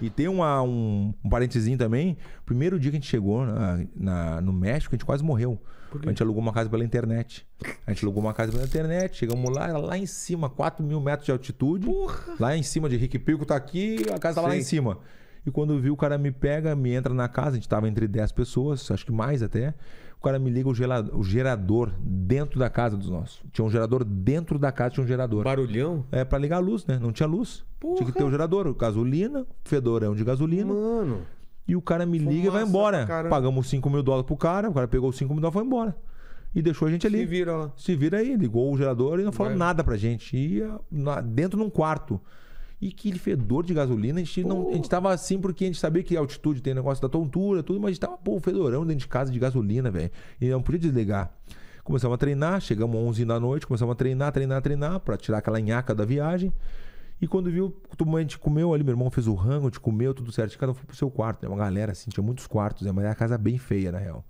E tem uma, um, um parentezinho também. Primeiro dia que a gente chegou na, na- no México, a gente quase morreu. A gente alugou uma casa pela internet. A gente alugou uma casa pela internet, chegamos lá, era lá em cima, 4 mil metros de altitude. Lá em cima de Rique Pico tá aqui, a casa tava lá em cima. E quando viu, o cara me pega, me entra na casa, a gente tava entre 10 pessoas, acho que mais até. O cara me liga o, o gerador dentro da casa dos nossos. Tinha um gerador dentro da casa, tinha um gerador. Barulhão? É pra ligar a luz, né? Não tinha luz. Tinha que ter o gerador, gasolina, fedorão de gasolina. Mano. E o cara me liga e vai Fumaça embora. Pagamos 5 mil dólares pro cara, o cara pegou os 5 mil dólares e foi embora. E deixou a gente ali. Se vira lá. Se vira aí, ligou o gerador e não falou Vai. nada pra gente. Ia na- dentro num quarto. E aquele fedor de gasolina, a gente, não, a gente tava assim porque a gente sabia que altitude tem negócio da tontura, tudo, mas a gente tava, pô, fedorão dentro de casa de gasolina, velho. E não podia desligar. Começamos a treinar, chegamos 11 da noite, começamos a treinar, treinar, treinar, pra tirar aquela nhaca da viagem. E quando viu, a gente comeu ali, meu irmão fez o rango, a gente comeu, tudo certo. Cada um foi pro seu quarto, né? Uma galera assim, tinha muitos quartos, né? Mas era uma casa bem feia, na real.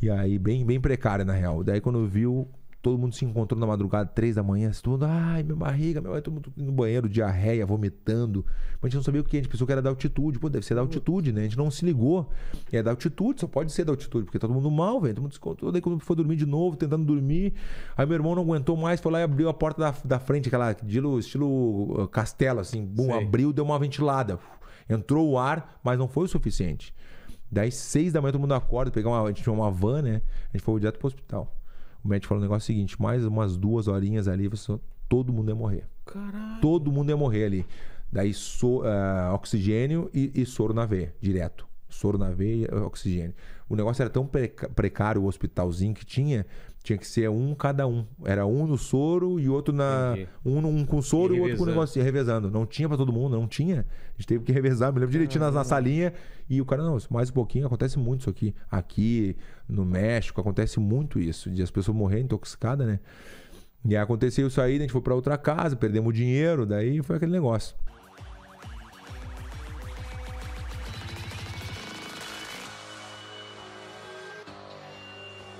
E aí, bem, bem precária, na real. Daí, quando viu, todo mundo se encontrou na madrugada, três da manhã, todo mundo, ai, minha barriga, meu, todo mundo no banheiro, diarreia, vomitando. Mas a gente não sabia o que, a gente pensou que era da altitude. Pô, deve ser da altitude, né? A gente não se ligou. É da altitude, só pode ser da altitude, porque tá todo mundo mal, velho. Todo mundo se encontrou. Daí, quando foi dormir de novo, tentando dormir, aí meu irmão não aguentou mais, foi lá e abriu a porta da, da frente, aquela estilo, estilo uh, castelo, assim, bum, Sei. abriu, deu uma ventilada. Entrou o ar, mas não foi o suficiente. Daí, seis da manhã, todo mundo acorda, pegar uma, a gente tinha uma van, né? A gente foi direto pro hospital. O médico falou o negócio seguinte: mais umas duas horinhas ali, você- todo mundo ia morrer. Caralho. Todo mundo ia morrer ali. Daí, so, ah, oxigênio e, e soro na veia, direto. Soro na veia e oxigênio. O negócio era tão precário, o hospitalzinho que tinha, tinha que ser um cada um. Era um no soro e outro na. Entendi. Um, um com soro E e o outro com o negócio revezando. Não tinha pra todo mundo, não tinha. A gente teve que revezar, me lembro direitinho na, na salinha. E o cara, não, mais um pouquinho, acontece muito isso aqui. Aqui no México acontece muito isso, de as pessoas morrerem intoxicadas, né? E aí aconteceu isso aí, a gente foi pra outra casa, perdemos dinheiro, daí foi aquele negócio.